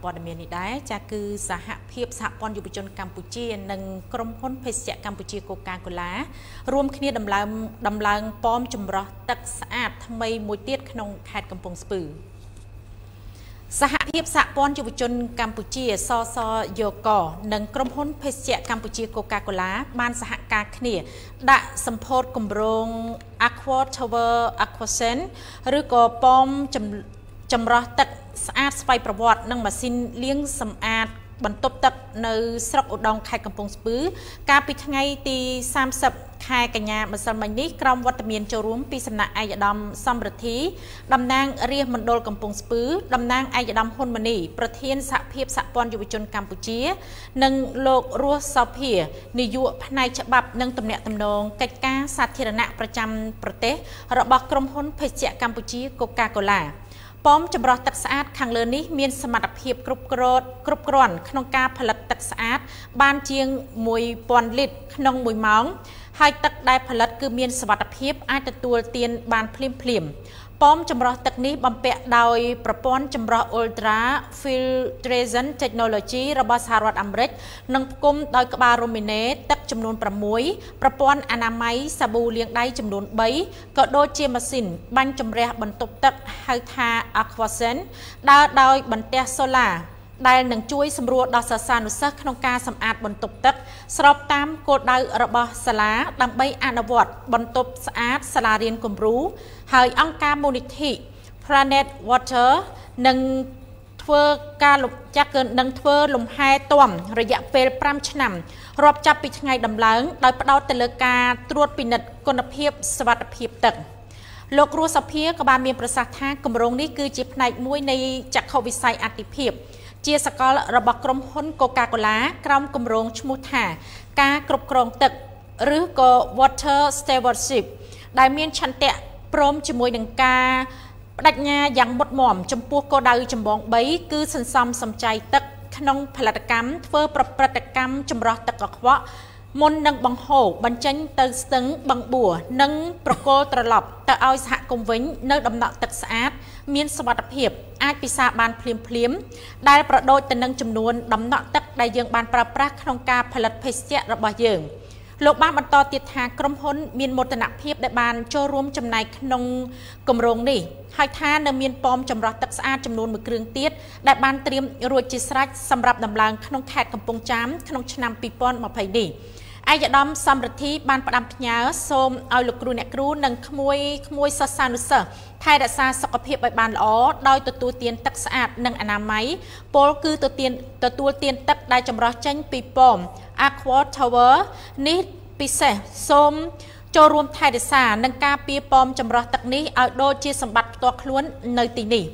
ព័ត៌មាននេះដែរចាគឺសហភាពសហព័ន្ធយុវជនកម្ពុជា និងក្រុមហ៊ុនភេសជ្ជៈកម្ពុជាកូកាកូឡារួមគ្នាដំឡើងដំឡើងប៉មចម្រោះទឹកស្អាតថ្មីមួយទៀតក្នុងខេត្តកំពង់ស្ពឺសហភាពសហព័ន្ធយុវជនកម្ពុជាសសយកកនិងក្រុមហ៊ុនភេសជ្ជៈកម្ពុជាកូកាកូឡាបានសហការគ្នា ដាក់សម្ពោធគម្រោង Aqua Tower Aquasen ឬក៏ប៉ម ចម្រោះទឹកស្អាតស្វ័យប្រវត្តិនិងម៉ាស៊ីនលាងសម្អាតបន្ទប់ទឹកនៅស្រុកឧដុង្គខេត្តកំពង់ស្ពឺ កាលពីថ្ងៃទី30ខែកញ្ញាម្សិលមិញនេះក្រុមវត្តមានចូលរួមពីសំណាក់ឯកឧត្តមសំរិទ្ធីតំណាងរាជមណ្ឌលកំពង់ស្ពឺតំណាងឯកឧត្តមហ៊ុនម៉ាណីប្រធានសហភាពសហព័ន្ធយុវជនកម្ពុជា និងលោករស់សោភានាយកផ្នែកច្បាប់និងទំនាក់ទំនងកិច្ចការសាធារណៈប្រចាំប្រទេសរបស់ក្រុមហ៊ុនភេសជ្ជៈកម្ពុជាកូកាកូឡា ប៉មចម្រោះទឹកស្អាតខាងលើនេះមានសមត្ថភាពគ្រប់គ្រាន់គ្រប់គ្រាន់ក្នុងការផលិតទឹកស្អាត បានជាង1000លីត្រក្នុង1ម៉ោង ហើយទឹកដែលផលិតគឺមានសវត្ថភាពអាចទទួលទានបានភ្លាមភ្លាមប៉មចម្រោះទឹកនេះបំពាក់ដោយប្រព័ន្ធចម្រោះ Ultra Filtration Technology របស់សហរដ្ឋអាមេរិកនិងផ្គុំដោយក្បាលរ៉ូមីណេទឹកចំនួន6ប្រព័ន្ធអនាម័យសាប៊ូលាងដៃចំនួន3ក៏ដូចជាម៉ាស៊ីនបាញ់ជំរះបន្ទប់ទឹកហៅថា Aquasen ដើរដោយបន្ទះសូឡា ដែលនឹងជួយសម្រួលដល់សិស្សានុសិស្សក្នុងការសម្អាតបន្ទប់ទឹក ស្របតាមគោលដៅរបស់សាលាដើម្បីអនុវត្តបន្ទប់ស្អាតសាលារៀនគំរូហើយអង្គការមូលនិធិ Planet Water នឹងធ្វើការលុបចាក់នឹងធ្វើលំហែទាំរយៈពេល5ឆ្នាំរាប់ចាប់ពីថ្ងៃដំឡើង ដោយផ្ដោតទៅលើការត្រួតពិនិត្យគុណភាពសវត្ថភាពទឹកលោករស់សភាក៏បានមានប្រសាសន៍ថាគម្រោងនេះគឺជាផ្នែកមួយនៃចក្ខុវិស័យអតិភិប ជាសកលរបស់ក្រុមហ៊ុន Coca-Cola ក្រោមគម្រោងឈ្មោះថា ការគ្រប់គ្រងទឹកឬក៏ Water Stewardship ដែលមានឆន្ទៈព្រមជាមួយនឹងការបដិញ្ញាយ៉ាងមុតមមចំពោះគោលដៅចម្បង3គឺសន្សំសំចៃទឹកក្នុងផលិតកម្មធ្វើប្រព្រឹត្តកម្មចម្រោះទឹកកខ្វក់មុននឹងបង្ហូរបញ្ចេញទៅស្ទឹងបឹងបួរនិងប្រគល់ត្រឡប់ទៅឲ្យសហ គមន៍វិញនៅដំណក់ទឹកស្អាត មានសុវត្ថិភាពអាចពិសាបានភ្លាមភ្លាមដែលប្រដូចទៅនឹងចំនួនដំណក់ទឹកដែលយើងបានប្រើប្រាស់ក្នុងការផលិតភេសជ្ជៈរបស់យើងលោកបានបន្តទៀតថាក្រុមហ៊ុនមានមោទនភាពដែលបានចូលរួមចំណែកក្នុងគម្រោងនេះហើយថានៅមានប៉មចម្រោះទឹកស្អាតចំនួនមួយគ្រឿងទៀតដែលបានត្រៀមរួចជាស្រេចសម្រាប់ដំឡើងក្នុងខេត្តកំពង់ចាមក្នុងឆ្នាំ2020នេះ ឯកឧត្តមសំរិទ្ធីបានផ្ដាំផ្ញើសូមឲ្យលោកគ្រូអ្នកគ្រូនិងក្មួយក្មួយសិស្សានុសិស្សថែរក្សាសុខភាពឲ្យបានល្អដោយទទួលទានទឹកស្អាតនិងអនាម័យពលគឺទទួលទានទទួលទានទឹកដែលចម្រោះចេញពីប៉ម Aqua Tower នេះពិសេសសូមចូលរួមថែរក្សានិងការពារប៉មចម្រោះទឹកនេះឲ្យដូចជាសម្បត្តិផ្ទាល់ខ្លួននៅទីនេះ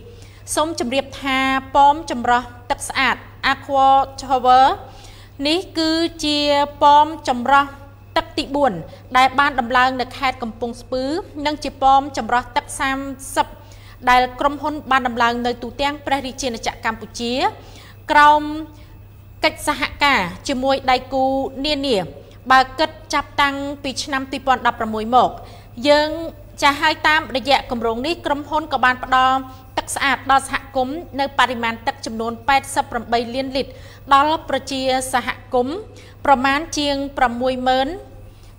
សូមជម្រាបថាប៉មចម្រោះទឹកស្អាត Aqua Tower នេះគឺជាប៉មចម្រោះទឹកទី4ដែលបានដំឡើងនៅខេត្តកំពង់ស្ពឺ និងជាប៉មចម្រោះទឹក30ដែលក្រុមហ៊ុនបានដំឡើងនៅទូទាំងព្រះរាជាណាចក្រកម្ពុជា ក្រោមកិច្ចសហការជាមួយដៃគូនានាបើគិតចាប់តាំងពីឆ្នាំ2016មក យើង ចាស់ហើយតាមរយៈគម្រោងនេះក្រុមហ៊ុនក៏បានផ្ដល់ទឹកស្អាតដល់សហគមន៍នៅបរិមាណទឹកចំនួន88លានលីត្រដល់ប្រជាសហគមន៍ប្រមាណជាង60000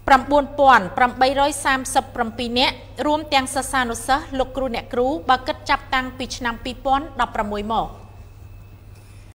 9837នាក់រួមទាំងសិស្សានុសិស្សលោកគ្រូអ្នកគ្រូបើគិតចាប់តាំងពីឆ្នាំ2016មក